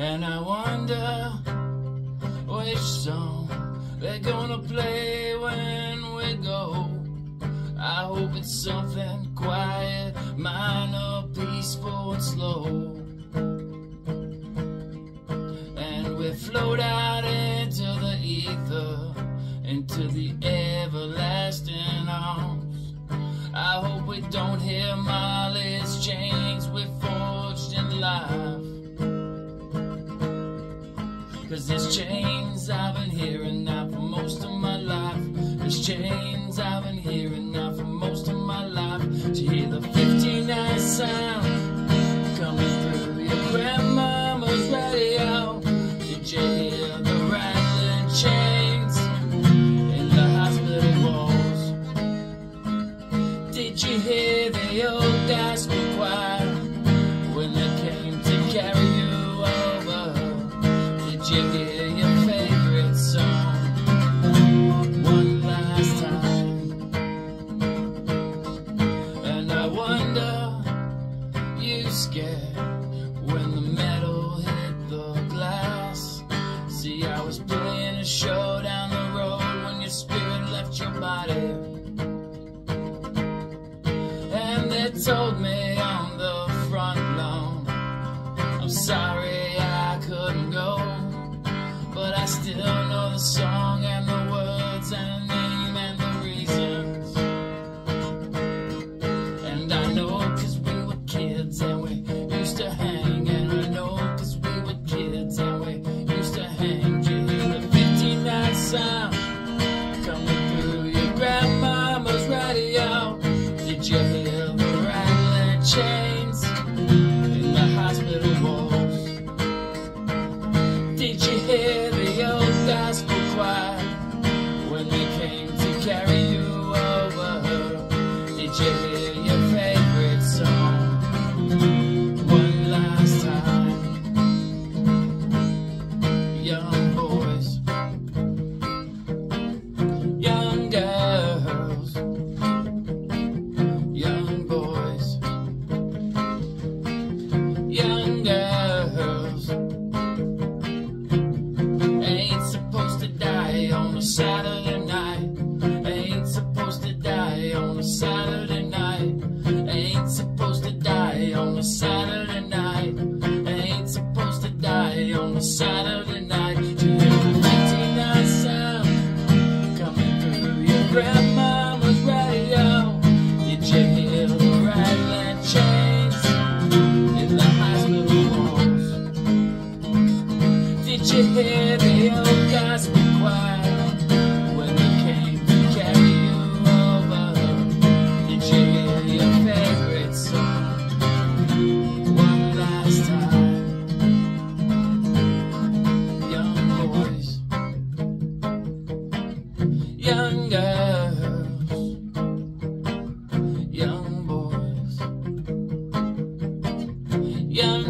And I wonder which song they're gonna play when we go. I hope it's something quiet, minor, peaceful, and slow. And we float out into the ether, into the everlasting arms. I hope we don't hear Marley's Cause there's chains I've been hearing now for most of my life. There's chains I've been hearing you scared when the metal hit the glass? See, I was playing a show down the road when your spirit left your body. And they told me on the front lawn, I'm sorry I couldn't go. But I still know the song Did you hear the rattling chains in the hospital walls? Did you hear the old gospel choir when they came to carry you over? Did you Saturday night. To the 59 sound coming through your grandmama's radio. Did you hear the rattling chains in the hospital walls? Did you hear young girls, young boys, young